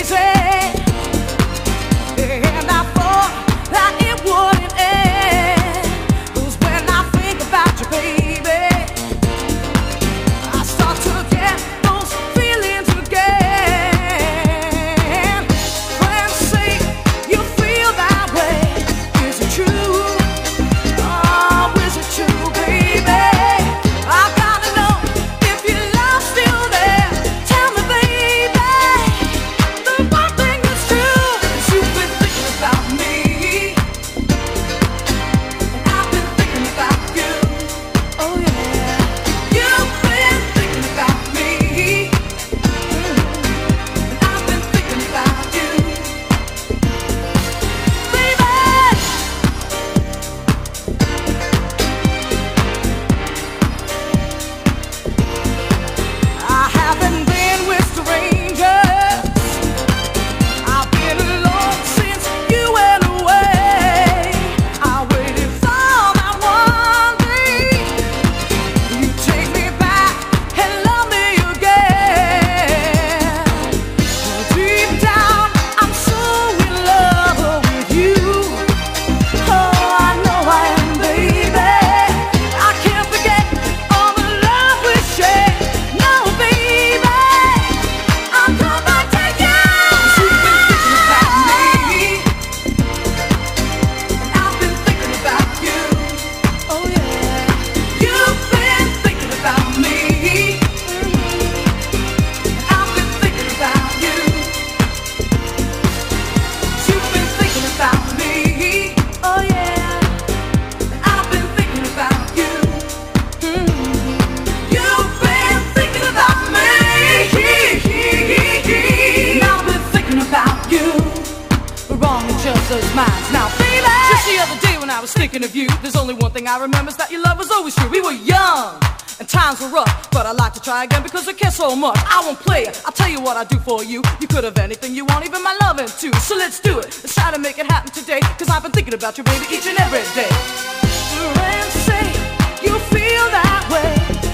easy. minds. Now, baby, just the other day when I was thinking of you, there's only one thing I remember is that your love was always true. We were young and times were rough, but I like to try again because I care so much. I won't play it. I'll tell you what I do for you. You could have anything you want, even my loving too. So let's do it. Let's try to make it happen today, cause I've been thinking about you, baby, each and every day. And say you feel that way.